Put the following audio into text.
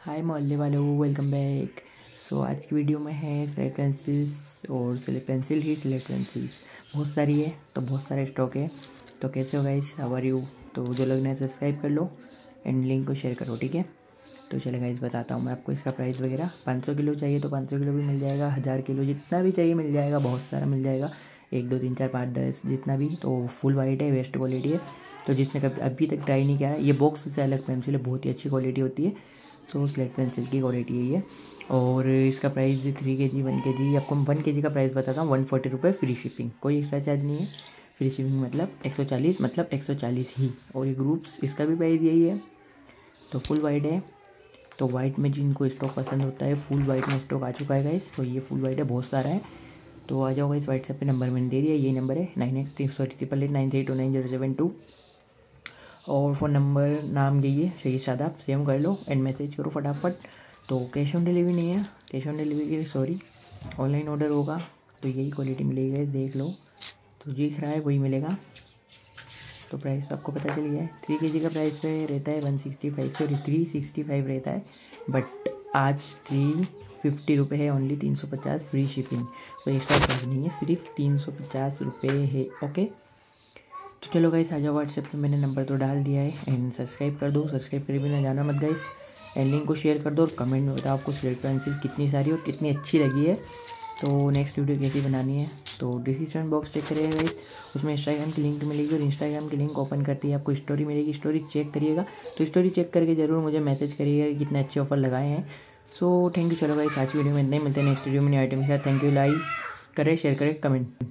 हाय मोहल्ले वालों welcome back so आज की वीडियो में है सिलेक्ट पेंसिल्स और सिलेक्ट पेंसिल ही सिलेक्ट पेंसिल्स बहुत सारी है तो बहुत सारे स्टॉक है. तो कैसे हो गाइस आवर यू तो जो लोग ने सब्सक्राइब कर लो एंड लिंक को शेयर करो, ठीक है? तो चले गाइस बताता हूँ मैं आपको इसका प्राइस वगैरह. 500 किलो चाहिए तो 500 किलो भी मिल जाएगा. हज़ार किलो जितना भी चाहिए मिल जाएगा, बहुत सारा मिल जाएगा. एक, दो, तीन, चार, पाँच, दस जितना भी तो फुल वाइट है वेस्ट क्वालिटी है. तो जिसने कभी, अभी तक ट्राई नहीं किया है, ये बॉक्स से अलग पेंसिल है, बहुत ही अच्छी क्वालिटी होती है. सो स्लेट पेंसिल की क्वालिटी है ये। और इसका प्राइस थ्री के जी वन के जी आपको वन के जी का प्राइस बताता हूँ वन फोर्टी रुपये फ्री शिपिंग कोई एक्स्ट्रा चार्ज नहीं है। फ्री शिपिंग मतलब एक सौ चालीस मतलब एक सौ चालीस ही। और ये ग्रुप्स इसका भी प्राइस यही है। तो फुल वाइट है। तो वाइट में जिनको स्टॉक पसंद होता है फुल वाइट में स्टॉक आ चुका है गाइस तो ये फुल वाइट है, बहुत सारा है। तो आ जाओ इस व्हाट्सएप पे नंबर मैंने दे दिया, ये नंबर है। Nine eight, sorry triple eight nine three two nine zero seven two और फ़ोन नंबर नाम यही है शहीद शादाब सेव कर लो एंड मैसेज करो फटाफट। तो कैश ऑन डिलीवरी नहीं है कैश ऑन डिलीवरी के लिए सॉरी ऑनलाइन ऑर्डर होगा तो यही क्वालिटी मिलेगी, देख लो। तो दिख रहा है, वही मिलेगा। तो प्राइस तो आपको पता चल गया है। थ्री के का प्राइस पे रहता है one sixty five sorry three sixty five रहता है। बट आज थ्री फिफ्टी रुपये है ओनली तीन सौ पचास फ्री शिपिंग तो एक्स्ट्रा चार्ज नहीं है, सिर्फ़ तीन सौ पचास रुपये है ओके तो चलो गाइस आ जाओ व्हाट्सएप पे, मैंने नंबर तो डाल दिया है एंड सब्सक्राइब कर दो। सब्सक्राइब करे बिना जाना मत गाइस एंड लिंक को शेयर कर दो और कमेंट में बताओ आपको स्लेट पेंसिल कितनी सारी और कितनी अच्छी लगी है। तो नेक्स्ट वीडियो कैसी बनानी है? तो डिस्क्रिप्शन बॉक्स चेक करिएगा गाइस उसमें इंस्टाग्राम की लिंक मिलेगी और इंस्टाग्राम की लिंक ओपन करती है, आपको स्टोरी मिलेगी। स्टोरी चेक करिएगा। तो स्टोरी चेक करके ज़रूर मुझे मैसेज करिएगा कि कितने अच्छे ऑफ़र लगाए हैं। सो थैंक यू चलो गाइस आज वीडियो में इतना ही। मिलते हैं नेक्स्ट वीडियो में आइटम के साथ। थैंक यू लाइक करें शेयर करें कमेंट